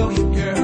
show you, girl.